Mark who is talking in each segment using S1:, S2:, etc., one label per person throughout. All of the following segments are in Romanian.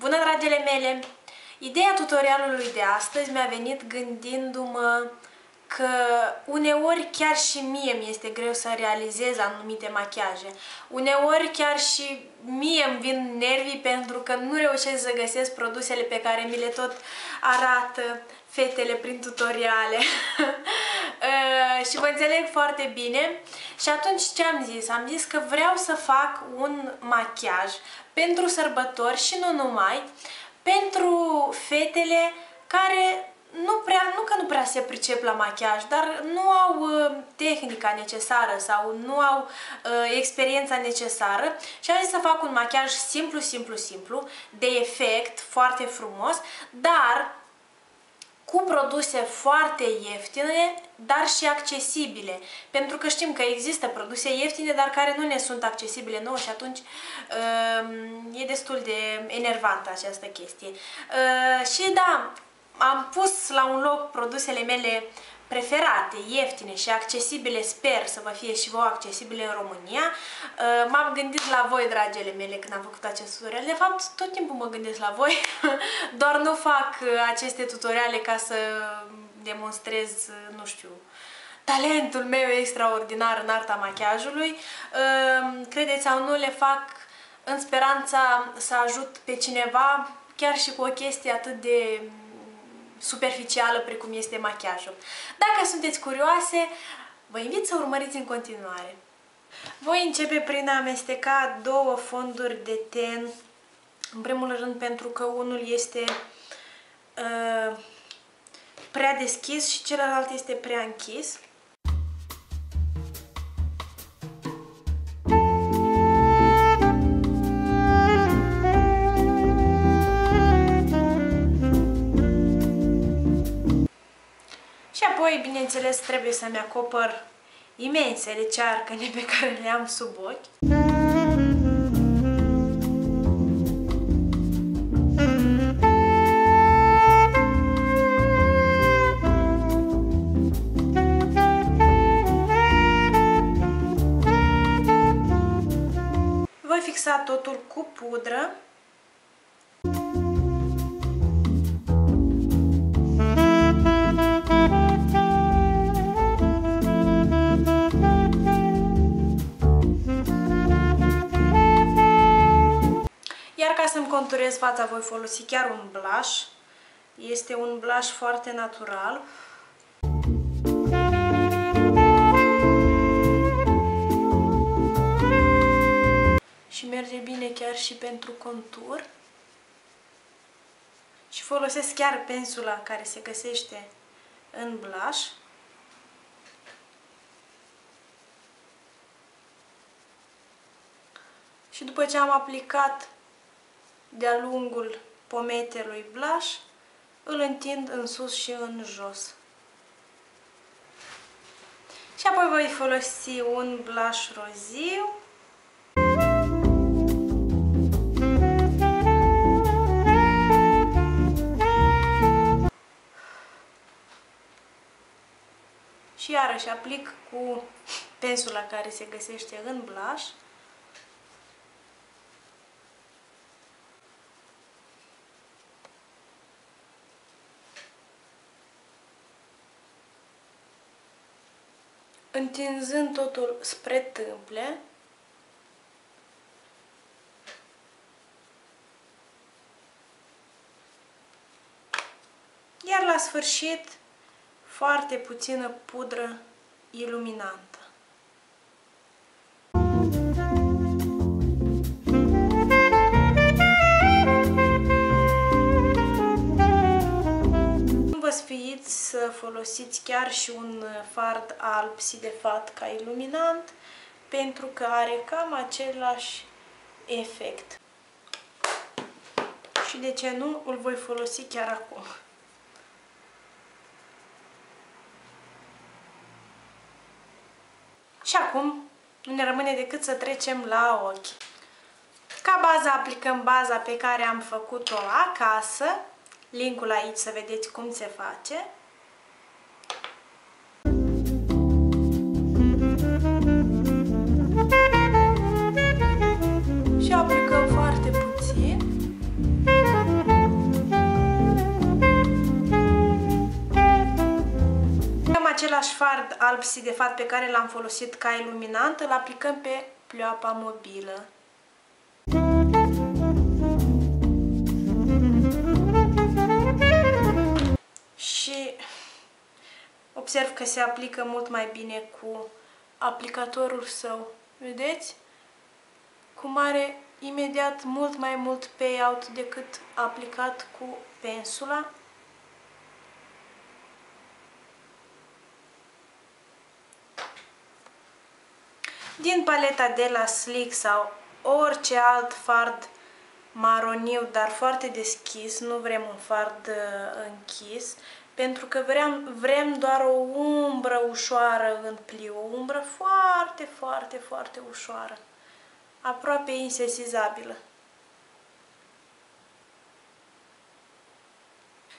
S1: Bună, dragele mele! Ideea tutorialului de astăzi mi-a venit gândindu-mă că uneori chiar și mie mi este greu să realizez anumite machiaje. Uneori chiar și mie îmi vin nervii pentru că nu reușesc să găsesc produsele pe care mi le tot arată fetele prin tutoriale. uh, și vă înțeleg foarte bine. Și atunci ce am zis? Am zis că vreau să fac un machiaj pentru sărbători și nu numai, pentru fetele care nu, prea, nu că nu prea se pricep la machiaj, dar nu au uh, tehnica necesară sau nu au uh, experiența necesară. Și am zis să fac un machiaj simplu, simplu, simplu, de efect, foarte frumos, dar cu produse foarte ieftine, dar și accesibile. Pentru că știm că există produse ieftine, dar care nu ne sunt accesibile nouă și atunci uh, e destul de enervantă această chestie. Uh, și da, am pus la un loc produsele mele preferate, ieftine și accesibile, sper să vă fie și vouă accesibile în România. Uh, m-am gândit la voi, dragele mele, când am făcut acest tutorial. De fapt, tot timpul mă gândesc la voi, doar nu fac uh, aceste tutoriale ca să demonstrez, uh, nu știu, talentul meu extraordinar în arta machiajului. Credeți sau nu, le fac în speranța să ajut pe cineva chiar și cu o chestie atât de superficială precum este machiajul. Dacă sunteți curioase, vă invit să urmăriți în continuare. Voi începe prin a amesteca două fonduri de ten, în primul rând pentru că unul este uh, prea deschis și celălalt este prea închis. Apoi, bineînțeles, trebuie să-mi acopăr imensele cearcăne pe care le am sub ochi. Voi fixa totul cu pudră conturez fața voi folosi chiar un blush. Este un blush foarte natural. Și merge bine chiar și pentru contur. Și folosesc chiar pensula care se găsește în blush. Și după ce am aplicat de-a lungul pometelui blush, îl întind în sus și în jos. Și apoi voi folosi un blush roziu. Și iarăși aplic cu pensula care se găsește în blush. Întinzând totul spre tâmple, iar la sfârșit foarte puțină pudră iluminantă. Sfiiți să folosiți chiar și un fard alb sidefat ca iluminant pentru că are cam același efect. Și de ce nu, îl voi folosi chiar acum. Și acum nu ne rămâne decât să trecem la ochi. Ca bază aplicăm baza pe care am făcut-o acasă. Linkul aici să vedeți cum se face. Și aplicăm foarte puțin. Am același fard alb sidefat pe care l-am folosit ca iluminant, îl aplicăm pe pleoapa mobilă. Observ că se aplică mult mai bine cu aplicatorul său. Vedeți? Cum are imediat mult mai mult payout decât aplicat cu pensula. Din paleta de la Slick sau orice alt fard maroniu, dar foarte deschis, nu vrem un fard uh, închis, pentru că vrem, vrem doar o umbră ușoară în pliu, o umbră foarte, foarte, foarte ușoară, aproape insesizabilă.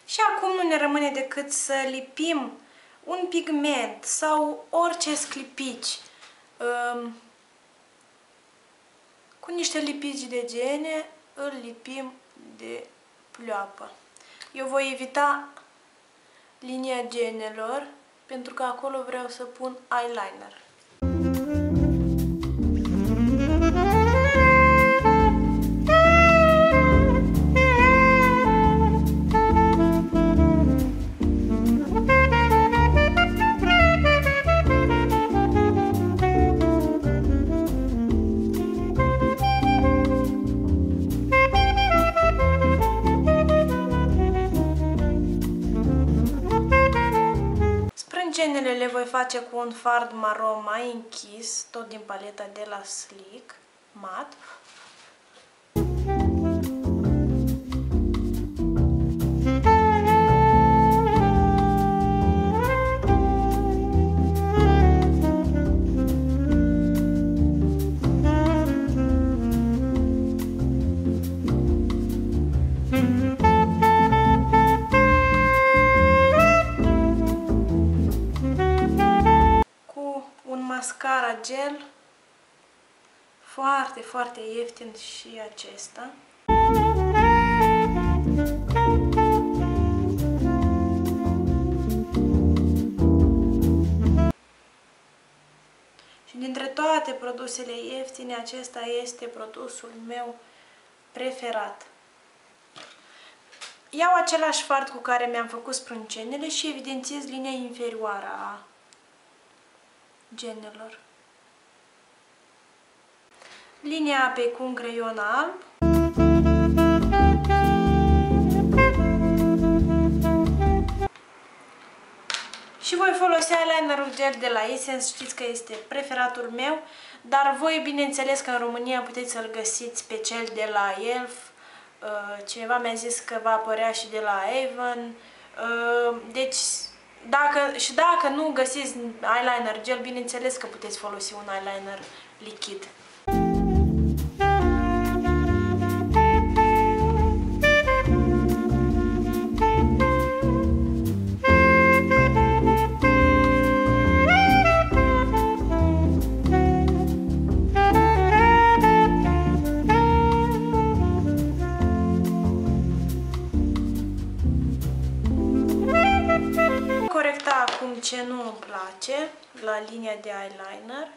S1: Și acum nu ne rămâne decât să lipim un pigment sau orice sclipici um, cu niște lipici de gene îl lipim de pleoapă. Eu voi evita linia genelor pentru că acolo vreau să pun eyeliner. Sprâncenele le voi face cu un fard maro mai închis, tot din paleta de la Slick, mat. Mascara gel foarte, foarte ieftin și acesta. Și dintre toate produsele ieftine, acesta este produsul meu preferat. Iau același fard cu care mi-am făcut sprâncenele și evidențiez linia inferioară a genelor. Linia apei cu un creion alb. Și voi folosi eyelinerul gel de la Essence, știți că este preferatul meu, dar voi bineînțeles că în România puteți să-l găsiți pe cel de la ELF, uh, cineva mi-a zis că va apărea și de la Avon, uh, deci dacă, și dacă nu găsiți eyeliner gel, bineînțeles că puteți folosi un eyeliner lichid. Nu îmi place la linia de eyeliner.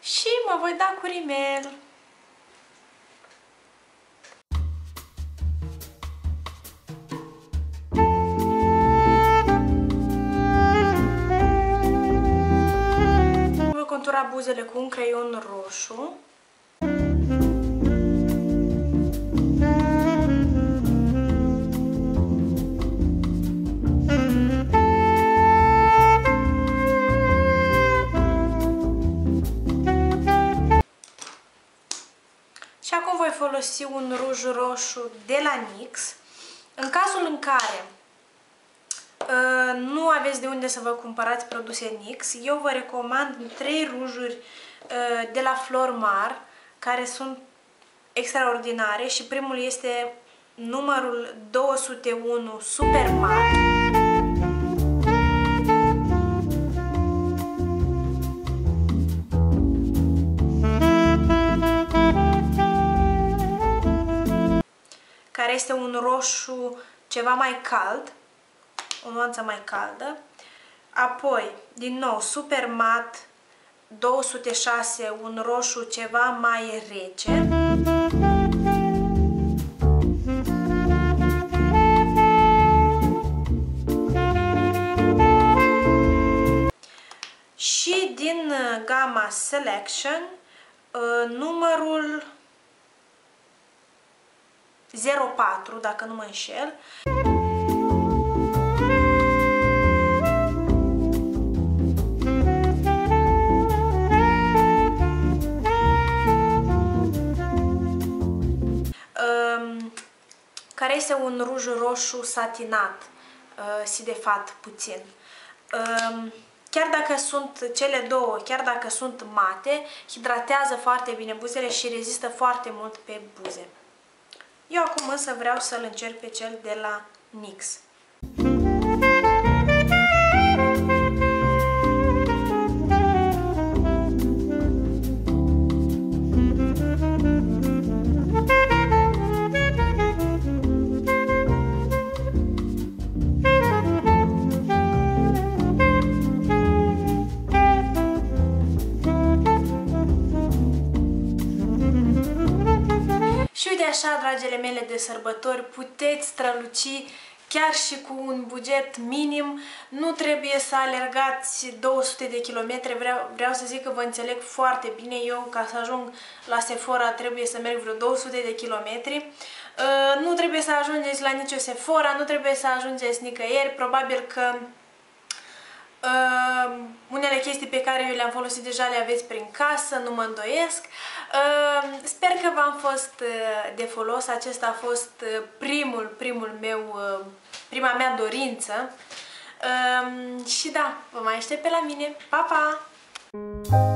S1: Și mă voi da cu rimel. decorat buzele cu un creion roșu. Și acum voi folosi un ruj roșu de la NYX. În cazul în care nu aveți de unde să vă cumpărați produse NYX, eu vă recomand trei rujuri uh, de la Flormar, care sunt extraordinare și primul este numărul 201 Super Matte. care este un roșu ceva mai cald, o nuanță mai caldă. Apoi, din nou, Super Matte 206, un roșu ceva mai rece. Și din uh, gama Selection, uh, numărul 04, dacă nu mă înșel. Care este un ruj roșu satinat, uh, sidefat puțin. Um, chiar dacă sunt cele două, chiar dacă sunt mate, hidratează foarte bine buzele și rezistă foarte mult pe buze. Eu acum însă vreau să-l încerc pe cel de la NYX. De sărbători, puteți străluci chiar și cu un buget minim, nu trebuie să alergați 200 de kilometri, vreau, vreau să zic că vă înțeleg foarte bine, eu ca să ajung la Sephora trebuie să merg vreo 200 de kilometri, uh, nu trebuie să ajungeți la nicio Sephora, nu trebuie să ajungeți nicăieri, probabil că Uh, unele chestii pe care eu le-am folosit deja le aveți prin casă, nu mă îndoiesc. Uh, sper că v-am fost uh, de folos. Acesta a fost uh, primul, primul meu, uh, prima mea dorință. Uh, și da, vă mai aștept pe la mine. Pa, pa!